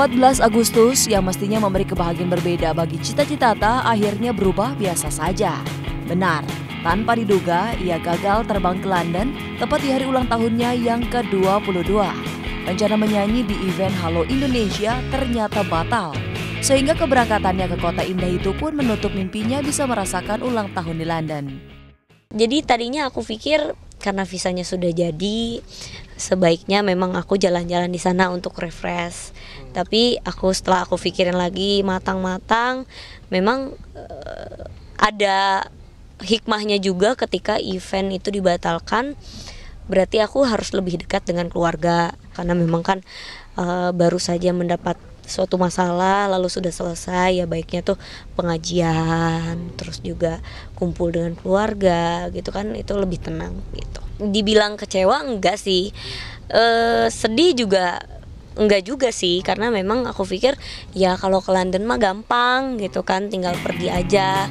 14 Agustus yang mestinya memberi kebahagiaan berbeda bagi cita-cita akhirnya berubah biasa saja. Benar, tanpa diduga ia gagal terbang ke London tepat di hari ulang tahunnya yang ke-22. Rencana menyanyi di event Halo Indonesia ternyata batal. Sehingga keberangkatannya ke kota indah itu pun menutup mimpinya bisa merasakan ulang tahun di London. Jadi tadinya aku pikir karena visanya sudah jadi sebaiknya memang aku jalan-jalan di sana untuk refresh. Hmm. Tapi aku setelah aku pikirin lagi matang-matang, memang uh, ada hikmahnya juga ketika event itu dibatalkan. Berarti aku harus lebih dekat dengan keluarga karena memang kan uh, baru saja mendapat suatu masalah lalu sudah selesai ya baiknya tuh pengajian terus juga kumpul dengan keluarga gitu kan itu lebih tenang gitu. Dibilang kecewa enggak sih. E, sedih juga enggak juga sih karena memang aku pikir ya kalau ke London mah gampang gitu kan tinggal pergi aja